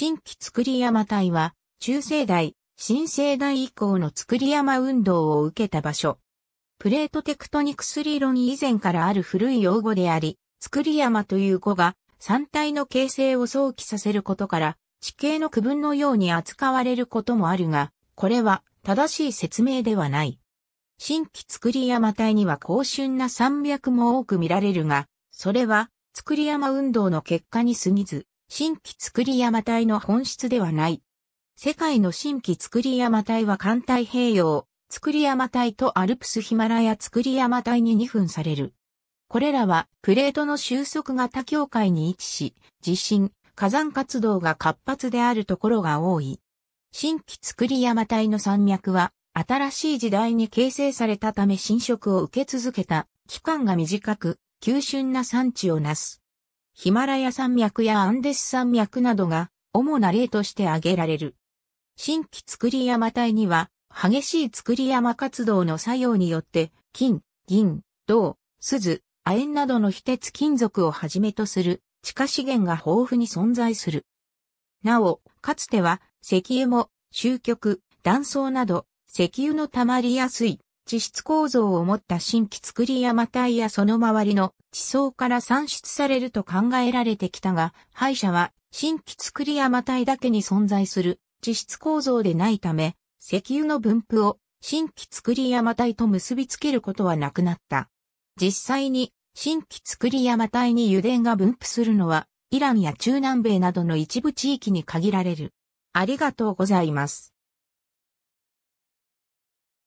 新規作り山帯は、中世代、新世代以降の作り山運動を受けた場所。プレートテクトニクス理論以前からある古い用語であり、作り山という語が山体の形成を想起させることから、地形の区分のように扱われることもあるが、これは正しい説明ではない。新規作り山帯には高峻な山脈も多く見られるが、それは作り山運動の結果に過ぎず、新規作り山帯の本質ではない。世界の新規作り山帯は環太平洋、作り山帯とアルプスヒマラヤ作り山帯に二分される。これらはプレートの収束型境界に位置し、地震、火山活動が活発であるところが多い。新規作り山帯の山脈は新しい時代に形成されたため侵食を受け続けた期間が短く急峻な産地をなす。ヒマラヤ山脈やアンデス山脈などが主な例として挙げられる。新規作り山帯には激しい作り山活動の作用によって金、銀、銅、鈴、亜鉛などの非鉄金属をはじめとする地下資源が豊富に存在する。なお、かつては石油も終局、断層など石油の溜まりやすい地質構造を持った新規作り山帯やその周りの地層から産出されると考えられてきたが、敗者は新規作り山帯だけに存在する地質構造でないため、石油の分布を新規作り山帯と結びつけることはなくなった。実際に新規作り山帯に油田が分布するのはイランや中南米などの一部地域に限られる。ありがとうございます。